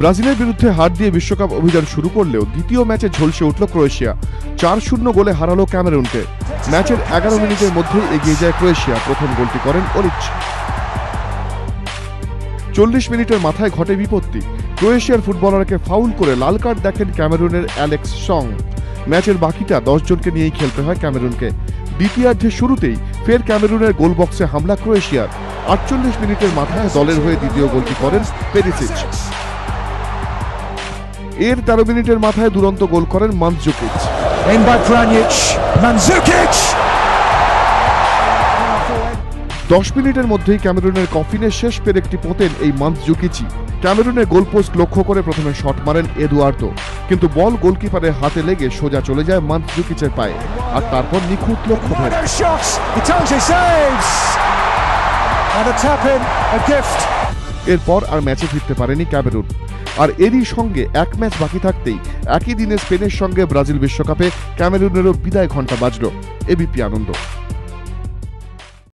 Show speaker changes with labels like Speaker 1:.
Speaker 1: ব্রাজিলের বিরুদ্ধে হার দিয়ে বিশ্বকাপ অভিযান শুরু করলেও দ্বিতীয় ম্যাচে ঝলসে উঠল ক্রোয়েশিয়া। চার শূন্য গোলে হারালো ক্যামেরুনকে। ম্যাচের এগারো মিনিটের মধ্যেই এগিয়ে যায় ক্রোয়েশিয়া। প্রথম গোলটি করেন অলিচ চল্লিশ মিনিটের মাথায় ঘটে বিপত্তি। ক্রোয়েশিয়ার ফুটবলারকে ফাউল করে লাল কার্ড দেখেন ক্যামেরুনের অ্যালেক্স সং। ম্যাচের বাকিটা জনকে নিয়েই খেলতে হয় ক্যামেরুনকে। দ্বিতীয়ার্ধের শুরুতেই ফের ক্যামেরুনের গোল বক্সে হামলা ক্রোয়েশিয়ার। আটচল্লিশ মিনিটের মাথায় দলের হয়ে দ্বিতীয় গোলটি করেন পেরিসিচ। এর তেরো মিনিটের মাথায় দুরন্ত গোল করেন মানজুকিচ! দশ মিনিটের মধ্যেই ক্যামেরুনের কফিনের শেষ পেরেকটি পোতেন এই মানজুকিচি ক্যামেরুনের গোলপোস্ট লক্ষ্য করে প্রথমে শট মারেন এদুয়ার্দো। কিন্তু বল গোলকিপারের হাতে লেগে সোজা চলে যায় মানজুকিচের পায়ে। আর তারপর নিখুঁত
Speaker 2: লক্ষ্য.
Speaker 1: এরপর আর ম্যাচে ফিরতে পারেনি ক্যামেরুন। আর এরই সঙ্গে এক ম্যাচ বাকি থাকতেই একই দিনে স্পেনের সঙ্গে ব্রাজিল বিশ্বকাপে ক্যামেরুনেরও বিদায় ঘণ্টা বাজল। এবিপি আনন্দ।